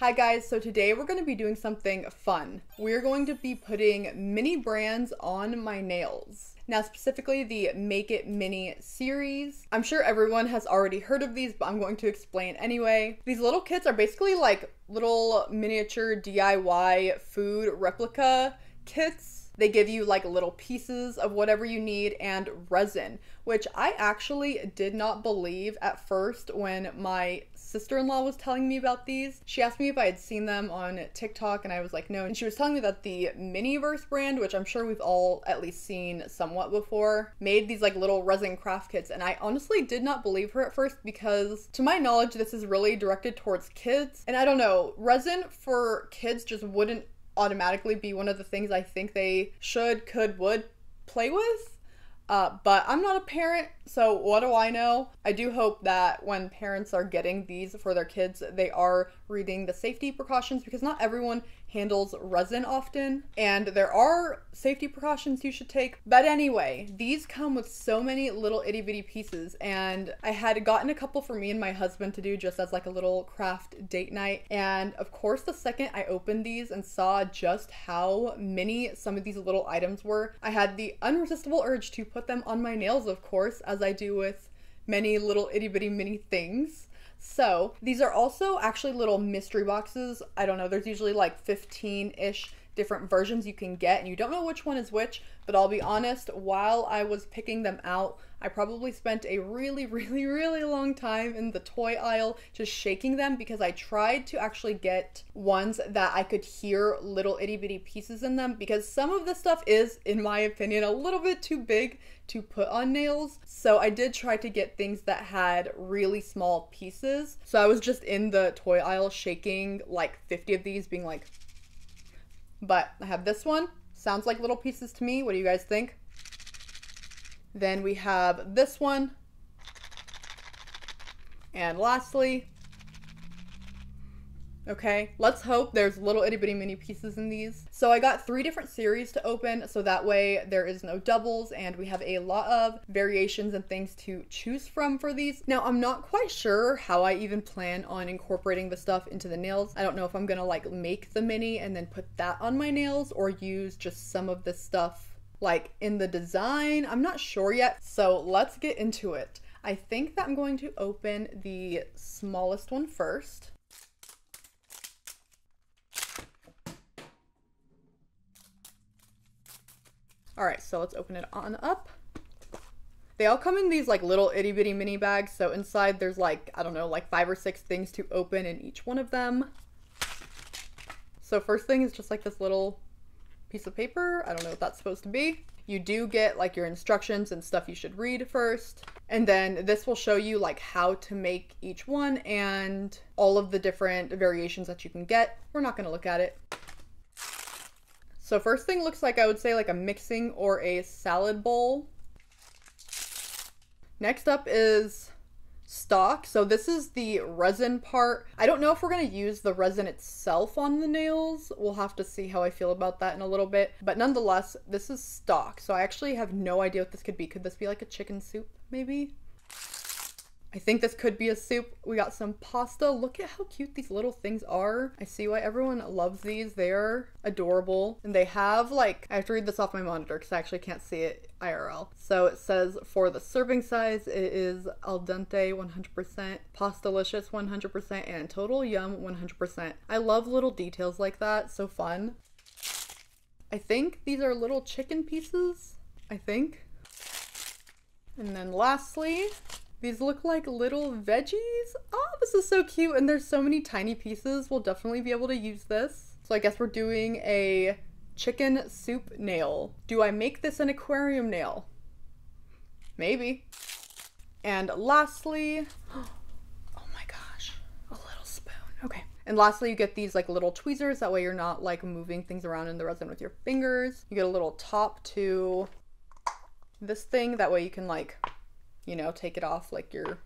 Hi guys, so today we're going to be doing something fun. We're going to be putting mini brands on my nails. Now, specifically the Make It Mini series. I'm sure everyone has already heard of these, but I'm going to explain anyway. These little kits are basically like little miniature DIY food replica kits they give you like little pieces of whatever you need and resin, which I actually did not believe at first when my sister in law was telling me about these. She asked me if I had seen them on TikTok, and I was like, no. And she was telling me that the Miniverse brand, which I'm sure we've all at least seen somewhat before, made these like little resin craft kits. And I honestly did not believe her at first because, to my knowledge, this is really directed towards kids. And I don't know, resin for kids just wouldn't automatically be one of the things I think they should, could, would play with. Uh, but I'm not a parent, so what do I know? I do hope that when parents are getting these for their kids, they are reading the safety precautions because not everyone handles resin often, and there are safety precautions you should take. But anyway, these come with so many little itty bitty pieces, and I had gotten a couple for me and my husband to do just as like a little craft date night. And of course, the second I opened these and saw just how many some of these little items were, I had the unresistible urge to put them on my nails, of course, as I do with many little itty bitty mini things. So these are also actually little mystery boxes. I don't know, there's usually like 15 ish different versions you can get, and you don't know which one is which. But I'll be honest, while I was picking them out, I probably spent a really, really, really long time in the toy aisle just shaking them because I tried to actually get ones that I could hear little itty bitty pieces in them because some of the stuff is, in my opinion, a little bit too big to put on nails. So I did try to get things that had really small pieces. So I was just in the toy aisle shaking like 50 of these, being like, but I have this one. Sounds like little pieces to me. What do you guys think? Then we have this one. And lastly, Okay, let's hope there's little itty bitty mini pieces in these. So I got three different series to open, so that way there is no doubles and we have a lot of variations and things to choose from for these. Now, I'm not quite sure how I even plan on incorporating the stuff into the nails. I don't know if I'm gonna like make the mini and then put that on my nails or use just some of this stuff like in the design. I'm not sure yet, so let's get into it. I think that I'm going to open the smallest one first. All right, so let's open it on up. They all come in these like little itty bitty mini bags. So inside there's like, I don't know, like five or six things to open in each one of them. So first thing is just like this little piece of paper. I don't know what that's supposed to be. You do get like your instructions and stuff you should read first. And then this will show you like how to make each one and all of the different variations that you can get. We're not gonna look at it. So first thing looks like I would say like a mixing or a salad bowl. Next up is stock. So this is the resin part. I don't know if we're going to use the resin itself on the nails. We'll have to see how I feel about that in a little bit. But nonetheless, this is stock. So I actually have no idea what this could be. Could this be like a chicken soup maybe? I think this could be a soup. We got some pasta. Look at how cute these little things are. I see why everyone loves these. They're adorable. And they have like, I have to read this off my monitor because I actually can't see it IRL. So it says for the serving size, it is al dente 100%, pastalicious 100%, and total yum 100%. I love little details like that. So fun. I think these are little chicken pieces. I think. And then lastly, these look like little veggies. Oh, this is so cute. And there's so many tiny pieces. We'll definitely be able to use this. So I guess we're doing a chicken soup nail. Do I make this an aquarium nail? Maybe. And lastly, oh my gosh, a little spoon. Okay. And lastly, you get these like little tweezers. That way you're not like moving things around in the resin with your fingers. You get a little top to this thing. That way you can like you know, take it off like you're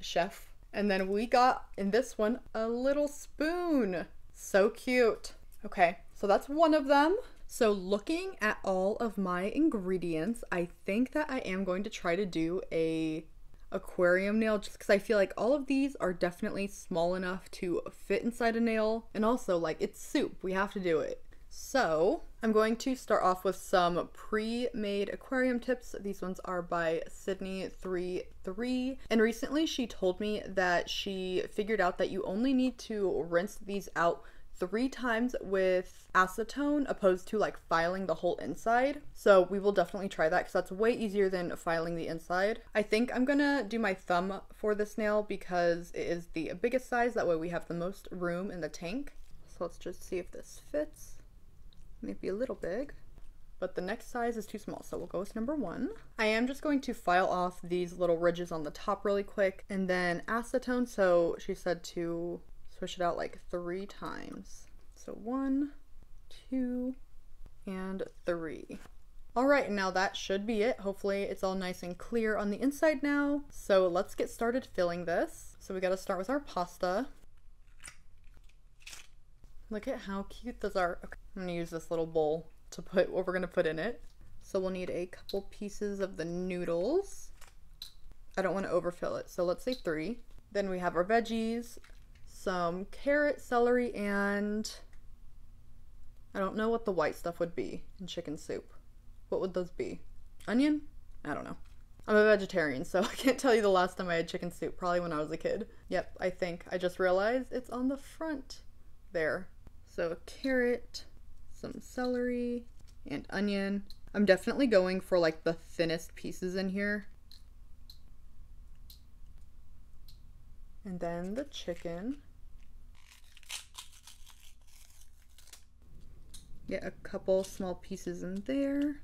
a chef. And then we got in this one a little spoon. So cute. Okay, so that's one of them. So looking at all of my ingredients, I think that I am going to try to do a aquarium nail just because I feel like all of these are definitely small enough to fit inside a nail. And also, like, it's soup. We have to do it. So, I'm going to start off with some pre-made aquarium tips. These ones are by Sydney33. And recently she told me that she figured out that you only need to rinse these out three times with acetone opposed to like filing the whole inside. So we will definitely try that because that's way easier than filing the inside. I think I'm gonna do my thumb for this nail because it is the biggest size. That way we have the most room in the tank. So let's just see if this fits. Maybe a little big but the next size is too small, so we'll go with number one. I am just going to file off these little ridges on the top really quick, and then acetone, so she said to swish it out like three times. So one, two, and three. All right, now that should be it. Hopefully it's all nice and clear on the inside now. So let's get started filling this. So we gotta start with our pasta. Look at how cute those are. Okay, I'm gonna use this little bowl to put what we're gonna put in it. So we'll need a couple pieces of the noodles. I don't want to overfill it, so let's say three. Then we have our veggies, some carrot, celery, and I don't know what the white stuff would be in chicken soup. What would those be? Onion? I don't know. I'm a vegetarian, so I can't tell you the last time I had chicken soup, probably when I was a kid. Yep, I think. I just realized it's on the front there. So a carrot, some celery, and onion. I'm definitely going for like the thinnest pieces in here. And then the chicken. Get a couple small pieces in there.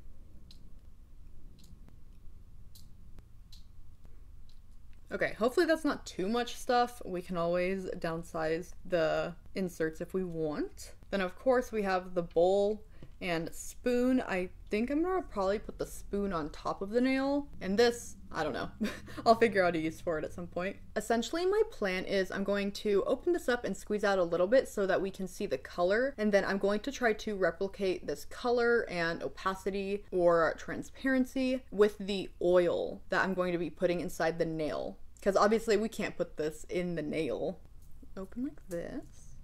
Okay, hopefully that's not too much stuff. We can always downsize the inserts if we want. Then of course we have the bowl and spoon. I think I'm gonna probably put the spoon on top of the nail. And this, I don't know. I'll figure out a use for it at some point. Essentially, my plan is I'm going to open this up and squeeze out a little bit so that we can see the color. And then I'm going to try to replicate this color and opacity or transparency with the oil that I'm going to be putting inside the nail. Because obviously we can't put this in the nail. Open like this.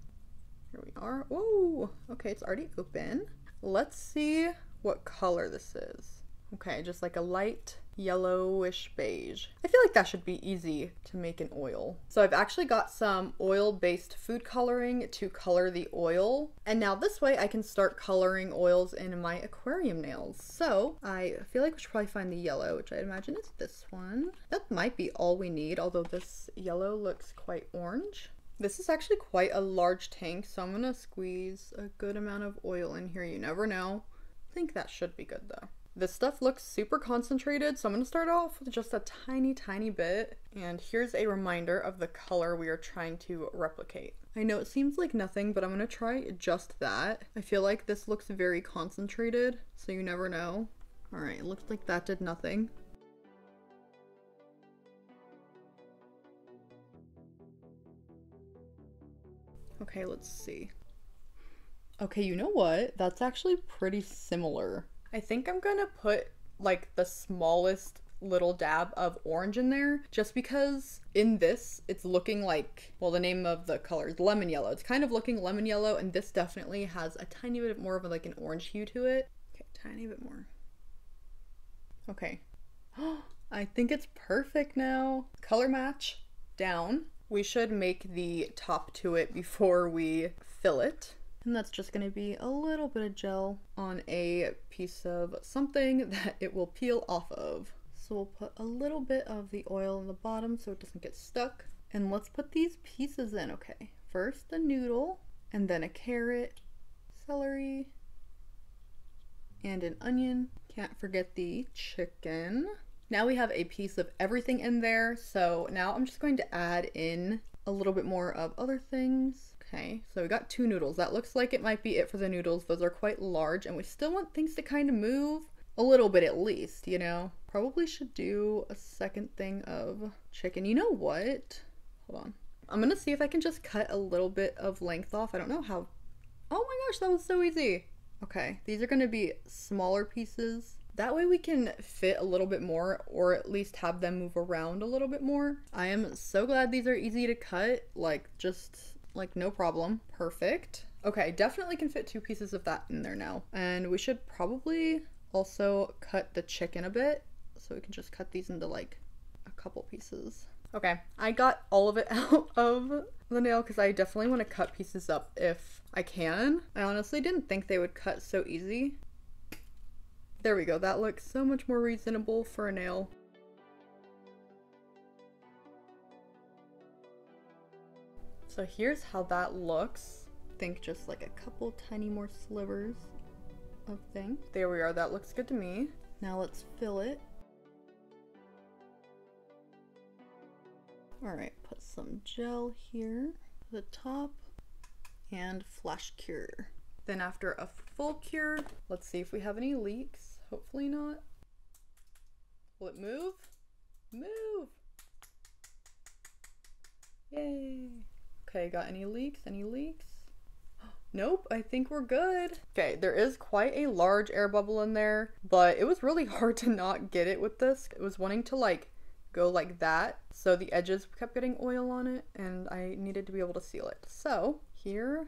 Here we are. Whoa! Okay, it's already open. Let's see what color this is. Okay, just like a light yellowish beige. I feel like that should be easy to make an oil. So I've actually got some oil-based food coloring to color the oil. And now this way I can start coloring oils in my aquarium nails. So I feel like we should probably find the yellow, which I imagine is this one. That might be all we need, although this yellow looks quite orange. This is actually quite a large tank, so I'm gonna squeeze a good amount of oil in here. You never know. I think that should be good though. This stuff looks super concentrated, so I'm gonna start off with just a tiny, tiny bit. And here's a reminder of the color we are trying to replicate. I know it seems like nothing, but I'm gonna try just that. I feel like this looks very concentrated, so you never know. All right, it looks like that did nothing. Okay, let's see. Okay, you know what? That's actually pretty similar. I think I'm gonna put like the smallest little dab of orange in there just because in this it's looking like well the name of the color is lemon yellow. It's kind of looking lemon yellow and this definitely has a tiny bit more of a, like an orange hue to it. Okay tiny bit more. Okay. I think it's perfect now. Color match down. We should make the top to it before we fill it. And that's just going to be a little bit of gel on a piece of something that it will peel off of. So we'll put a little bit of the oil in the bottom so it doesn't get stuck. And let's put these pieces in, okay. First the noodle, and then a carrot, celery, and an onion. Can't forget the chicken. Now we have a piece of everything in there. So now I'm just going to add in a little bit more of other things. Okay, so we got two noodles. That looks like it might be it for the noodles. Those are quite large and we still want things to kind of move a little bit at least, you know? Probably should do a second thing of chicken. You know what? Hold on. I'm gonna see if I can just cut a little bit of length off. I don't know how. Oh my gosh, that was so easy. Okay, these are gonna be smaller pieces That way we can fit a little bit more or at least have them move around a little bit more. I am so glad these are easy to cut, like just like no problem. Perfect. Okay, definitely can fit two pieces of that in there now. And we should probably also cut the chicken a bit so we can just cut these into like a couple pieces. Okay, I got all of it out of the nail because I definitely want to cut pieces up if I can. I honestly didn't think they would cut so easy. There we go. That looks so much more reasonable for a nail. So here's how that looks. think just like a couple tiny more slivers of thing. There we are. That looks good to me. Now let's fill it. All right, put some gel here, the top, and flash cure. Then after a full cure, let's see if we have any leaks. Hopefully not. Will it move? Move! Yay! Okay, got any leaks? Any leaks? Nope, I think we're good. Okay, there is quite a large air bubble in there, but it was really hard to not get it with this. It was wanting to like go like that, so the edges kept getting oil on it, and I needed to be able to seal it. So here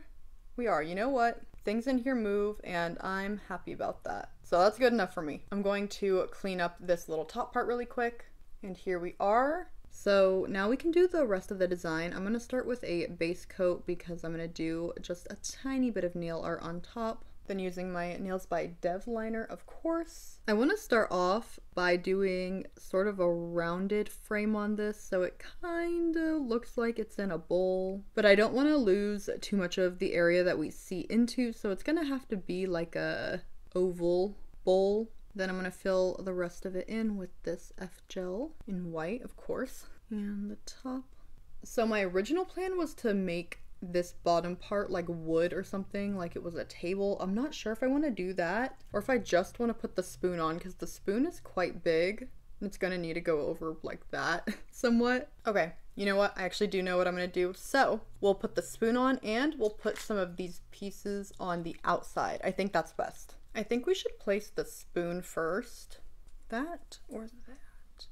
we are. You know what? Things in here move, and I'm happy about that. So that's good enough for me. I'm going to clean up this little top part really quick. And here we are. So now we can do the rest of the design. I'm going to start with a base coat because I'm going to do just a tiny bit of nail art on top. Then using my Nails by Dev liner, of course. I want to start off by doing sort of a rounded frame on this so it kind of looks like it's in a bowl. But I don't want to lose too much of the area that we see into, so it's going to have to be like a oval bowl. Then I'm going to fill the rest of it in with this F gel in white, of course, and the top. So my original plan was to make this bottom part like wood or something, like it was a table. I'm not sure if I want to do that or if I just want to put the spoon on because the spoon is quite big. It's gonna need to go over like that somewhat. Okay, you know what? I actually do know what I'm gonna do. So we'll put the spoon on and we'll put some of these pieces on the outside. I think that's best. I think we should place the spoon first. That or that?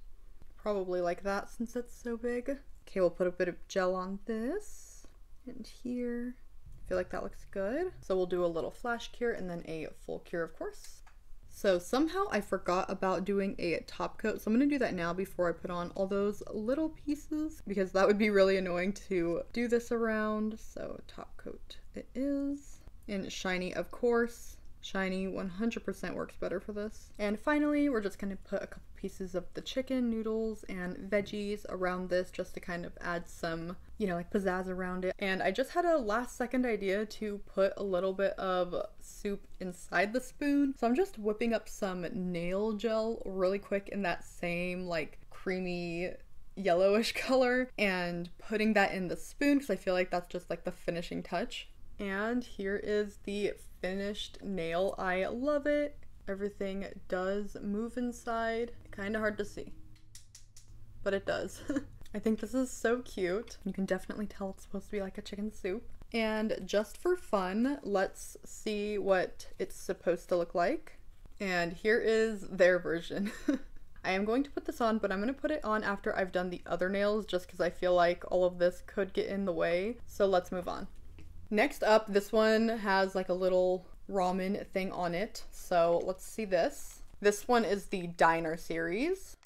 Probably like that since it's so big. Okay, we'll put a bit of gel on this and here. I feel like that looks good. So we'll do a little flash cure and then a full cure, of course. So somehow I forgot about doing a top coat. So I'm to do that now before I put on all those little pieces because that would be really annoying to do this around. So top coat it is. And shiny, of course. Shiny 100% works better for this. And finally, we're just gonna put a couple pieces of the chicken noodles and veggies around this just to kind of add some, you know, like pizzazz around it. And I just had a last second idea to put a little bit of soup inside the spoon. So I'm just whipping up some nail gel really quick in that same like creamy yellowish color and putting that in the spoon because I feel like that's just like the finishing touch. And here is the finished nail. I love it. Everything does move inside. Kind of hard to see, but it does. I think this is so cute. You can definitely tell it's supposed to be like a chicken soup. And just for fun, let's see what it's supposed to look like. And here is their version. I am going to put this on, but I'm going to put it on after I've done the other nails just because I feel like all of this could get in the way. So let's move on. Next up, this one has like a little ramen thing on it. So let's see this. This one is the Diner series.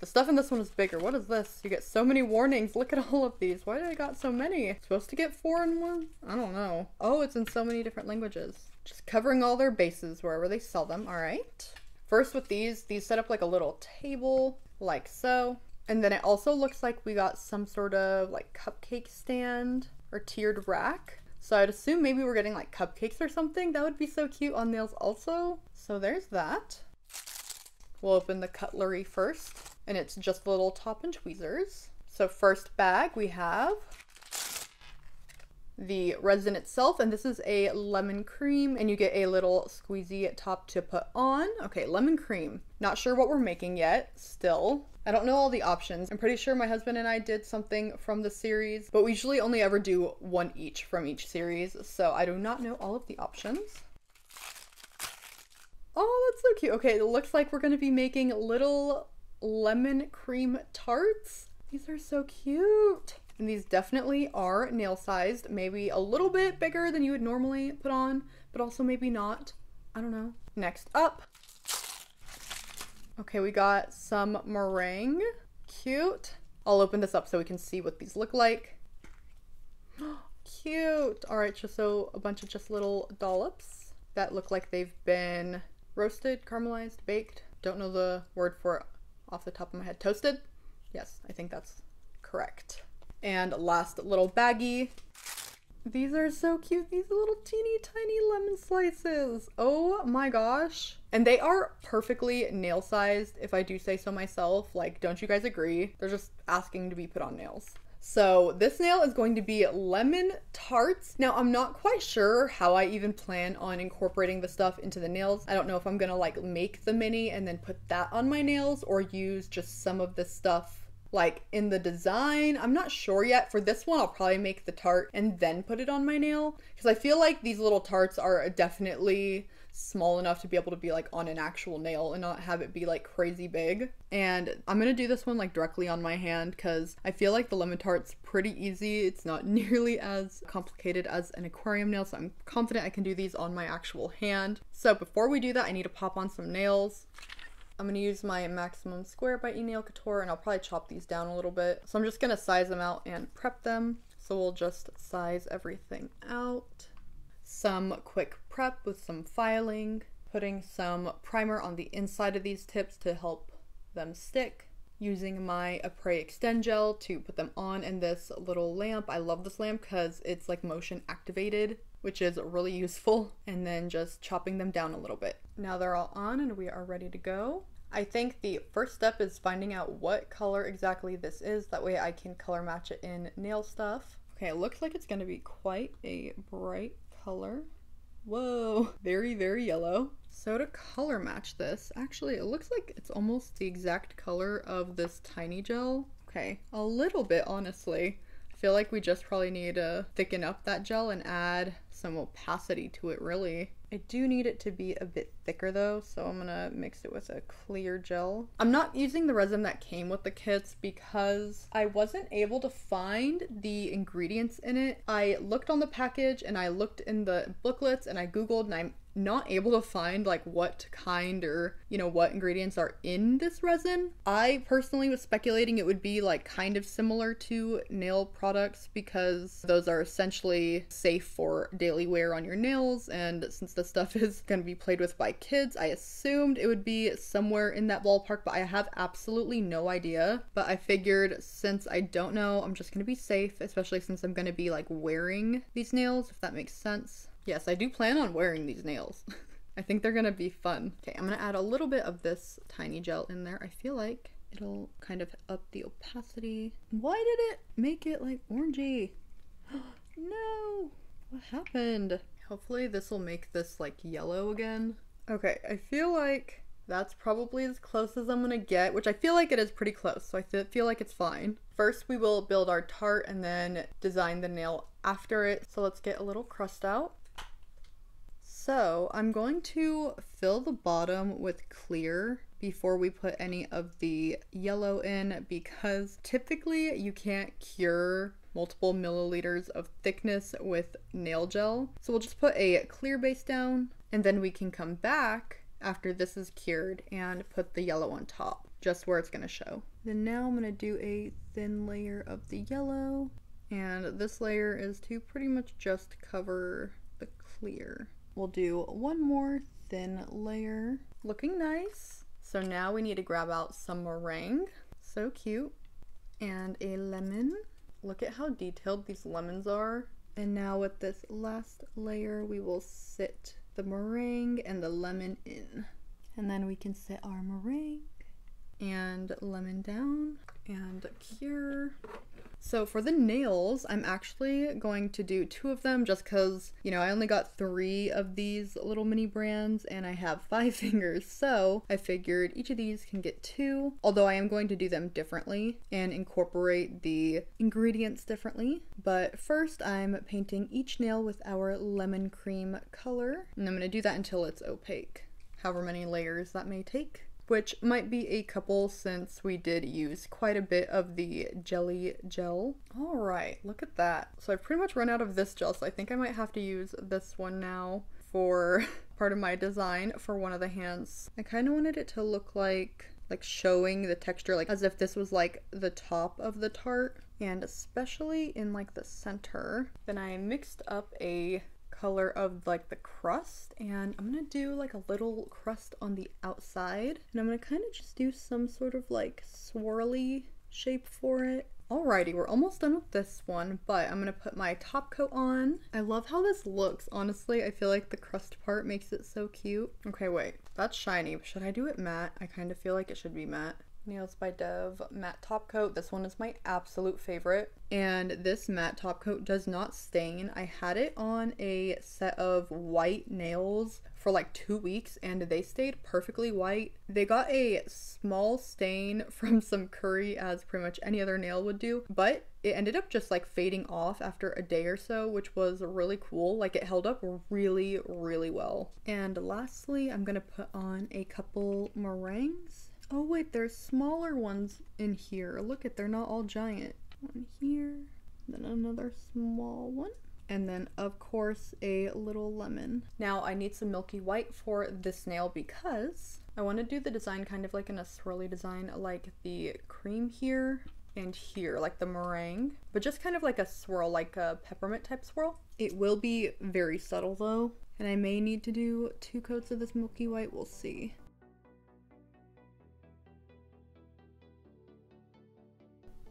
The stuff in this one is bigger. What is this? You get so many warnings. Look at all of these. Why did I got so many? Supposed to get four in one? I don't know. Oh, it's in so many different languages. Just covering all their bases wherever they sell them. All right. First with these, these set up like a little table like so. And then it also looks like we got some sort of like cupcake stand or tiered rack. So I'd assume maybe we're getting like cupcakes or something. That would be so cute on nails also. So there's that. We'll open the cutlery first. And it's just little top and tweezers. So first bag we have the resin itself, and this is a lemon cream, and you get a little squeezy top to put on. Okay, lemon cream. Not sure what we're making yet, still. I don't know all the options. I'm pretty sure my husband and I did something from the series, but we usually only ever do one each from each series, so I do not know all of the options. Oh, that's so cute. Okay, it looks like we're gonna be making little lemon cream tarts. These are so cute. And these definitely are nail sized, maybe a little bit bigger than you would normally put on, but also maybe not. I don't know. Next up. Okay, we got some meringue. Cute. I'll open this up so we can see what these look like. Cute. All right, just so a bunch of just little dollops that look like they've been roasted, caramelized, baked. Don't know the word for it off the top of my head. Toasted? Yes, I think that's correct. And last little baggie. These are so cute. These little teeny tiny lemon slices. Oh my gosh. And they are perfectly nail sized, if I do say so myself. Like, don't you guys agree? They're just asking to be put on nails. So this nail is going to be lemon tarts. Now I'm not quite sure how I even plan on incorporating the stuff into the nails. I don't know if I'm gonna like make the mini and then put that on my nails or use just some of this stuff like in the design. I'm not sure yet. For this one, I'll probably make the tart and then put it on my nail because I feel like these little tarts are definitely small enough to be able to be like on an actual nail and not have it be like crazy big. And I'm gonna do this one like directly on my hand because I feel like the lemon tart's pretty easy. It's not nearly as complicated as an aquarium nail, so I'm confident I can do these on my actual hand. So before we do that, I need to pop on some nails. I'm gonna use my Maximum Square by eNail Couture and I'll probably chop these down a little bit. So I'm just gonna size them out and prep them. So we'll just size everything out some quick prep with some filing, putting some primer on the inside of these tips to help them stick, using my Apres Extend Gel to put them on in this little lamp. I love this lamp because it's like motion activated, which is really useful, and then just chopping them down a little bit. Now they're all on and we are ready to go. I think the first step is finding out what color exactly this is. That way I can color match it in nail stuff. Okay, it looks like it's going to be quite a bright color. Whoa, very, very yellow. So to color match this, actually it looks like it's almost the exact color of this tiny gel. Okay, a little bit honestly. I feel like we just probably need to thicken up that gel and add some opacity to it really. I do need it to be a bit thicker though, so I'm gonna mix it with a clear gel. I'm not using the resin that came with the kits because I wasn't able to find the ingredients in it. I looked on the package and I looked in the booklets and I googled and I'm not able to find like what kind or you know what ingredients are in this resin. I personally was speculating it would be like kind of similar to nail products because those are essentially safe for daily wear on your nails and since the stuff is going to be played with by kids, I assumed it would be somewhere in that ballpark, but I have absolutely no idea. But I figured since I don't know, I'm just going to be safe, especially since I'm going to be like wearing these nails if that makes sense. Yes, I do plan on wearing these nails. I think they're gonna be fun. Okay, I'm gonna add a little bit of this tiny gel in there. I feel like it'll kind of up the opacity. Why did it make it like orangey? no! What happened? Hopefully this will make this like yellow again. Okay, I feel like that's probably as close as I'm gonna get, which I feel like it is pretty close, so I feel like it's fine. First, we will build our tart and then design the nail after it. So let's get a little crust out. So I'm going to fill the bottom with clear before we put any of the yellow in because typically you can't cure multiple milliliters of thickness with nail gel. So we'll just put a clear base down and then we can come back after this is cured and put the yellow on top, just where it's gonna show. Then now I'm gonna do a thin layer of the yellow and this layer is to pretty much just cover the clear. We'll do one more thin layer. Looking nice. So now we need to grab out some meringue. So cute. And a lemon. Look at how detailed these lemons are. And now with this last layer, we will sit the meringue and the lemon in. And then we can set our meringue and lemon down and cure. So for the nails, I'm actually going to do two of them just because, you know, I only got three of these little mini brands and I have five fingers. So I figured each of these can get two, although I am going to do them differently and incorporate the ingredients differently. But first I'm painting each nail with our lemon cream color and I'm going to do that until it's opaque, however many layers that may take which might be a couple since we did use quite a bit of the jelly gel. All right, look at that. So I've pretty much run out of this gel, so I think I might have to use this one now for part of my design for one of the hands. I kind of wanted it to look like like showing the texture like as if this was like the top of the tart and especially in like the center. Then I mixed up a color of like the crust and I'm gonna do like a little crust on the outside and I'm gonna kind of just do some sort of like swirly shape for it. Alrighty, we're almost done with this one, but I'm gonna put my top coat on. I love how this looks, honestly. I feel like the crust part makes it so cute. Okay, wait, that's shiny. Should I do it matte? I kind of feel like it should be matte. Nails by Dev matte top coat. This one is my absolute favorite. And this matte top coat does not stain. I had it on a set of white nails for like two weeks and they stayed perfectly white. They got a small stain from some curry as pretty much any other nail would do, but it ended up just like fading off after a day or so, which was really cool. Like it held up really, really well. And lastly, I'm gonna put on a couple meringues Oh wait, there's smaller ones in here. Look at, they're not all giant. One here, then another small one. And then of course a little lemon. Now I need some milky white for this nail because I want to do the design kind of like in a swirly design like the cream here and here, like the meringue, but just kind of like a swirl, like a peppermint type swirl. It will be very subtle though, and I may need to do two coats of this milky white, we'll see.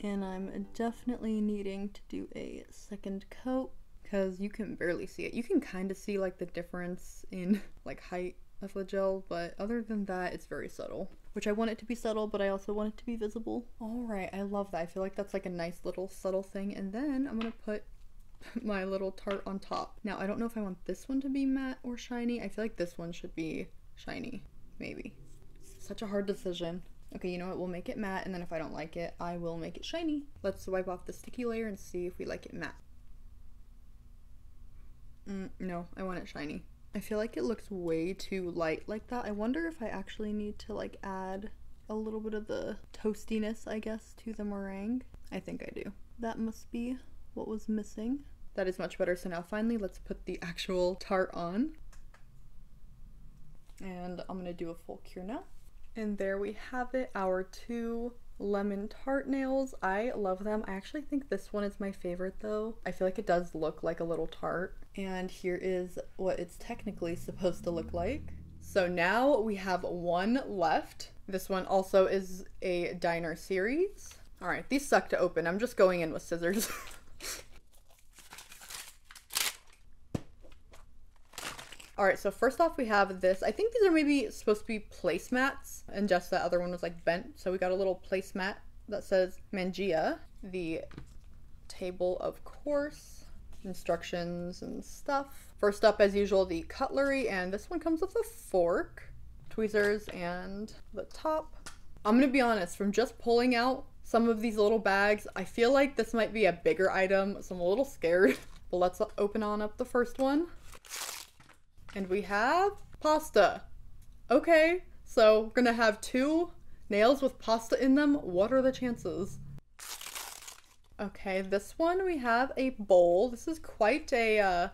And I'm definitely needing to do a second coat because you can barely see it. You can kind of see like the difference in like height of the gel, but other than that, it's very subtle. Which I want it to be subtle, but I also want it to be visible. All right, I love that. I feel like that's like a nice little subtle thing. And then I'm gonna put my little tart on top. Now, I don't know if I want this one to be matte or shiny. I feel like this one should be shiny, maybe. Such a hard decision. Okay, you know what? We'll make it matte, and then if I don't like it, I will make it shiny. Let's wipe off the sticky layer and see if we like it matte. Mm, no, I want it shiny. I feel like it looks way too light like that. I wonder if I actually need to like add a little bit of the toastiness, I guess, to the meringue. I think I do. That must be what was missing. That is much better. So now finally let's put the actual tart on. And I'm gonna do a full cure now. And there we have it, our two lemon tart nails. I love them. I actually think this one is my favorite though. I feel like it does look like a little tart. And here is what it's technically supposed to look like. So now we have one left. This one also is a diner series. All right, these suck to open. I'm just going in with scissors. All right, so first off, we have this. I think these are maybe supposed to be placemats, and just the other one was like bent. So we got a little placemat that says Mangia, the table, of course, instructions and stuff. First up, as usual, the cutlery, and this one comes with a fork, tweezers, and the top. I'm gonna be honest, from just pulling out some of these little bags, I feel like this might be a bigger item, so I'm a little scared. But let's open on up the first one. And we have pasta. Okay, so we're gonna have two nails with pasta in them. What are the chances? Okay, this one we have a bowl. This is quite a uh,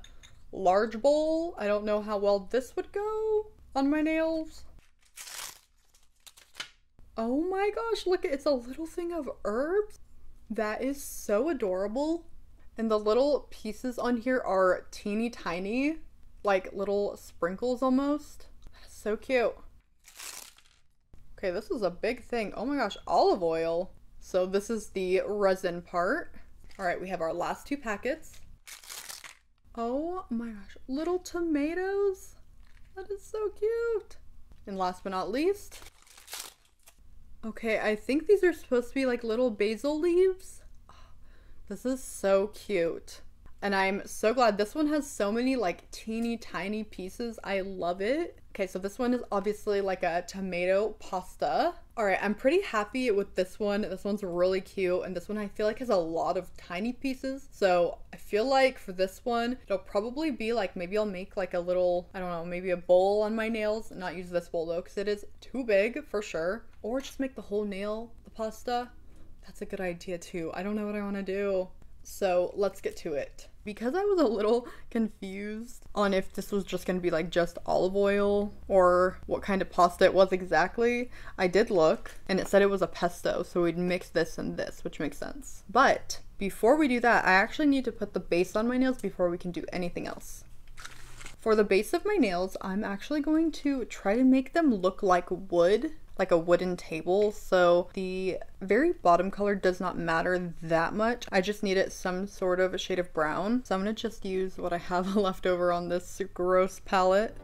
large bowl. I don't know how well this would go on my nails. Oh my gosh, look, it's a little thing of herbs. That is so adorable. And the little pieces on here are teeny tiny like little sprinkles almost. So cute. Okay, this is a big thing. Oh my gosh, olive oil. So this is the resin part. All right, we have our last two packets. Oh my gosh, little tomatoes. That is so cute. And last but not least, okay, I think these are supposed to be like little basil leaves. Ah, this is so cute. And I'm so glad this one has so many like teeny tiny pieces. I love it. Okay, so this one is obviously like a tomato pasta. All right, I'm pretty happy with this one. This one's really cute, and this one I feel like has a lot of tiny pieces. So I feel like for this one, it'll probably be like maybe I'll make like a little, I don't know, maybe a bowl on my nails. Not use this bowl though, because it is too big for sure. Or just make the whole nail the pasta. That's a good idea too. I don't know what I want to do. So let's get to it. Because I was a little confused on if this was just gonna be like just olive oil or what kind of pasta it was exactly, I did look and it said it was a pesto, so we'd mix this and this, which makes sense. But before we do that, I actually need to put the base on my nails before we can do anything else. For the base of my nails, I'm actually going to try to make them look like wood like a wooden table. So the very bottom color does not matter that much. I just need it some sort of a shade of brown. So I'm gonna just use what I have left over on this gross palette.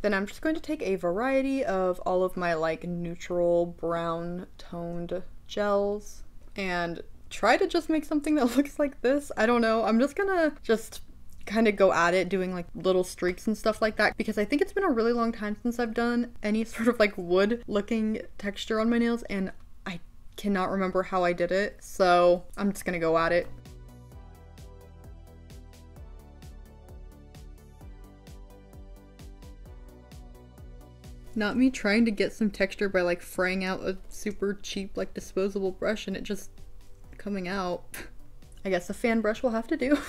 Then I'm just going to take a variety of all of my like neutral brown toned gels and try to just make something that looks like this. I don't know. I'm just gonna just kind of go at it doing like little streaks and stuff like that because I think it's been a really long time since I've done any sort of like wood looking texture on my nails and I cannot remember how I did it. So I'm just gonna go at it. Not me trying to get some texture by like fraying out a super cheap like disposable brush and it just coming out. I guess a fan brush will have to do.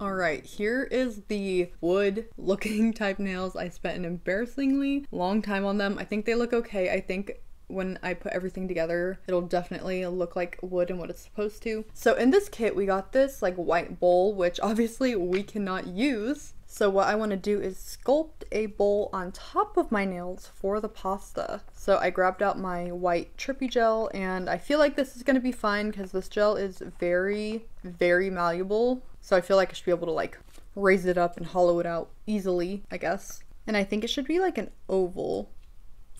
Alright, here is the wood looking type nails. I spent an embarrassingly long time on them. I think they look okay. I think when I put everything together, it'll definitely look like wood and what it's supposed to. So in this kit, we got this like white bowl, which obviously we cannot use so what I want to do is sculpt a bowl on top of my nails for the pasta. So I grabbed out my white trippy gel and I feel like this is going to be fine because this gel is very, very malleable. So I feel like I should be able to like raise it up and hollow it out easily, I guess. And I think it should be like an oval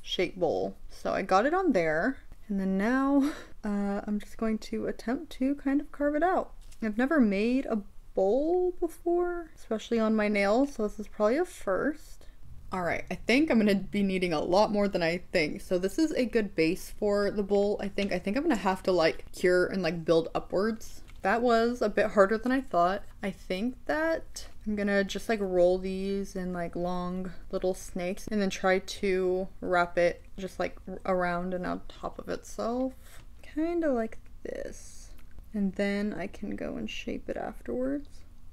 shape bowl. So I got it on there. And then now uh, I'm just going to attempt to kind of carve it out. I've never made a bowl before, especially on my nails, so this is probably a first. Alright, I think I'm to be needing a lot more than I think. So this is a good base for the bowl, I think. I think I'm to have to like cure and like build upwards. That was a bit harder than I thought. I think that I'm gonna just like roll these in like long little snakes and then try to wrap it just like around and on top of itself. Kind of like this and then I can go and shape it afterwards.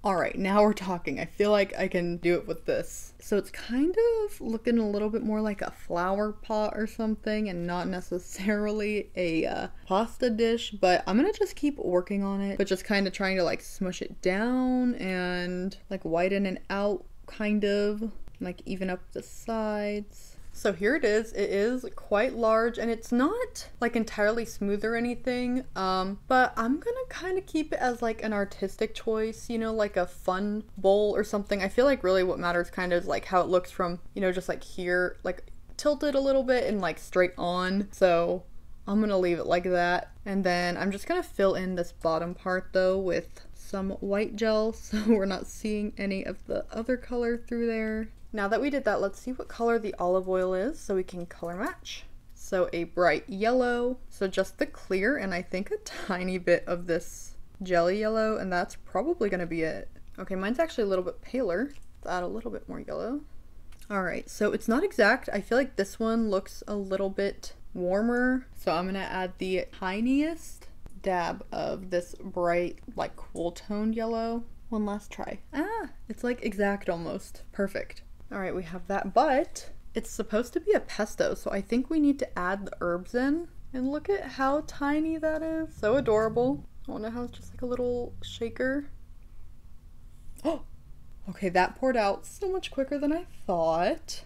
All right, now we're talking. I feel like I can do it with this. So it's kind of looking a little bit more like a flower pot or something and not necessarily a uh, pasta dish, but I'm gonna just keep working on it, but just kind of trying to like smush it down and like widen it out kind of, like even up the sides. So here it is. It is quite large and it's not like entirely smooth or anything. Um, but I'm gonna kind of keep it as like an artistic choice, you know, like a fun bowl or something. I feel like really what matters kind of is like how it looks from, you know, just like here, like tilted a little bit and like straight on. So I'm gonna leave it like that. And then I'm just gonna fill in this bottom part though with some white gel so we're not seeing any of the other color through there. Now that we did that, let's see what color the olive oil is so we can color match. So a bright yellow, so just the clear and I think a tiny bit of this jelly yellow and that's probably gonna be it. Okay, mine's actually a little bit paler. Let's add a little bit more yellow. All right, so it's not exact. I feel like this one looks a little bit warmer. So I'm gonna add the tiniest dab of this bright, like cool toned yellow. One last try. Ah, it's like exact almost. Perfect. All right, we have that, but it's supposed to be a pesto, so I think we need to add the herbs in. And look at how tiny that is. So adorable. I wonder how it's just like a little shaker. Oh, okay, that poured out so much quicker than I thought.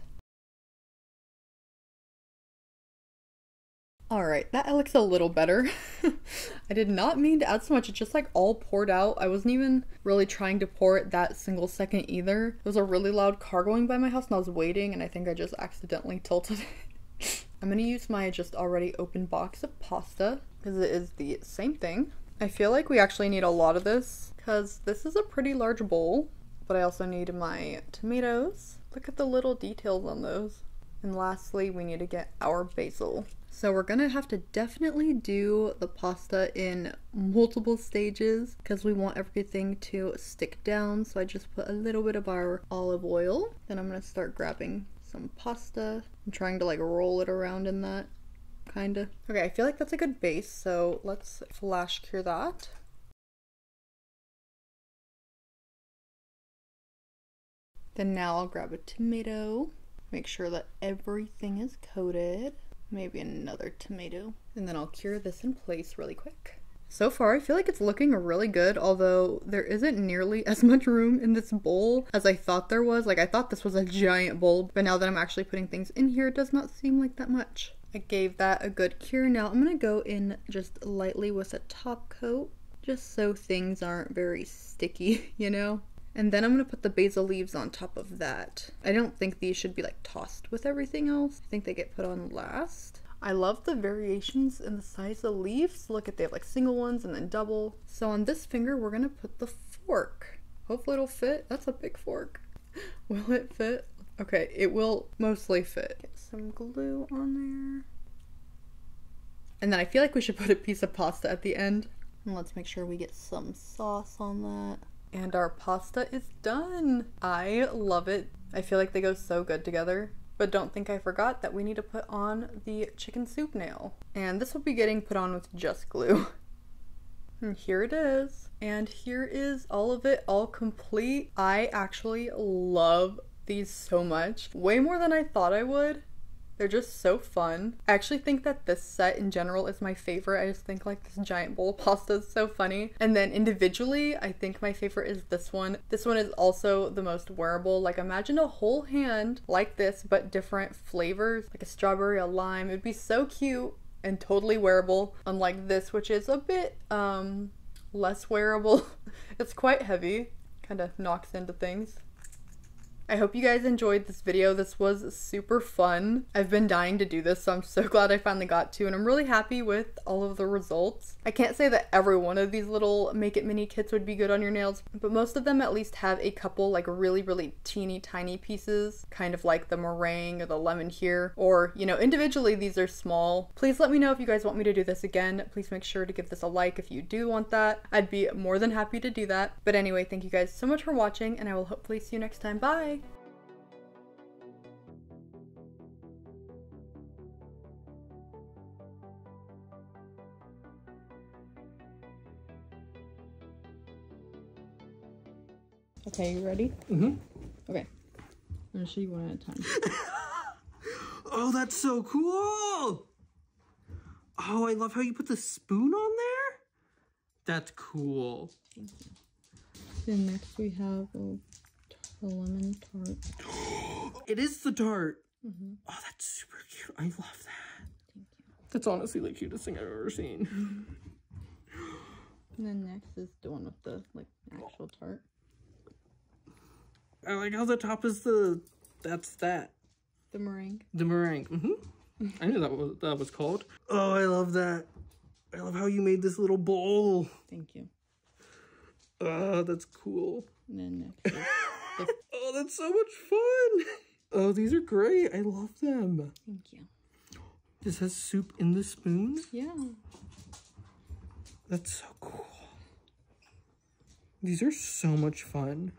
All right, that looks a little better. I did not mean to add so much. It's just like all poured out. I wasn't even really trying to pour it that single second either. There was a really loud car going by my house and I was waiting and I think I just accidentally tilted it. I'm gonna use my just already open box of pasta because it is the same thing. I feel like we actually need a lot of this because this is a pretty large bowl, but I also need my tomatoes. Look at the little details on those. And lastly, we need to get our basil. So we're gonna have to definitely do the pasta in multiple stages because we want everything to stick down. So I just put a little bit of our olive oil. Then I'm gonna start grabbing some pasta. I'm trying to like roll it around in that, kinda. Okay, I feel like that's a good base, so let's flash cure that. Then now I'll grab a tomato, make sure that everything is coated. Maybe another tomato. And then I'll cure this in place really quick. So far, I feel like it's looking really good, although there isn't nearly as much room in this bowl as I thought there was. Like, I thought this was a giant bowl, but now that I'm actually putting things in here, it does not seem like that much. I gave that a good cure. Now I'm gonna go in just lightly with a top coat, just so things aren't very sticky, you know? And then I'm gonna put the basil leaves on top of that. I don't think these should be like tossed with everything else. I think they get put on last. I love the variations in the size of leaves. Look at they have like single ones and then double. So on this finger, we're gonna put the fork. Hopefully it'll fit. That's a big fork. will it fit? Okay, it will mostly fit. Get some glue on there. And then I feel like we should put a piece of pasta at the end. And let's make sure we get some sauce on that. And our pasta is done. I love it. I feel like they go so good together. But don't think I forgot that we need to put on the chicken soup nail. And this will be getting put on with just glue. And here it is. And here is all of it all complete. I actually love these so much. Way more than I thought I would. They're just so fun. I actually think that this set in general is my favorite. I just think like this giant bowl of pasta is so funny. And then individually, I think my favorite is this one. This one is also the most wearable. Like imagine a whole hand like this, but different flavors, like a strawberry, a lime. It'd be so cute and totally wearable. Unlike this, which is a bit um less wearable. it's quite heavy, kind of knocks into things. I hope you guys enjoyed this video. This was super fun. I've been dying to do this, so I'm so glad I finally got to, and I'm really happy with all of the results. I can't say that every one of these little Make It Mini kits would be good on your nails, but most of them at least have a couple like really, really teeny tiny pieces, kind of like the meringue or the lemon here, or, you know, individually these are small. Please let me know if you guys want me to do this again. Please make sure to give this a like if you do want that. I'd be more than happy to do that. But anyway, thank you guys so much for watching, and I will hopefully see you next time. Bye! Okay, you ready? Mm-hmm. Okay. I'm gonna show you one at a time. Oh, that's so cool! Oh, I love how you put the spoon on there. That's cool. Then next we have a, a lemon tart. It is the tart. Mhm. Oh, that's super cute. I love that. Thank you. That's honestly the cutest thing I've ever seen. And then next is the one with the like actual tart. I like how the top is the, that's that. The meringue. The meringue. Mm-hmm. I knew that was that was called. Oh, I love that. I love how you made this little bowl. Thank you. Oh, that's cool. And then next Oh, that's so much fun. Oh, these are great. I love them. thank you. This has soup in the spoon. Yeah. That's so cool. These are so much fun.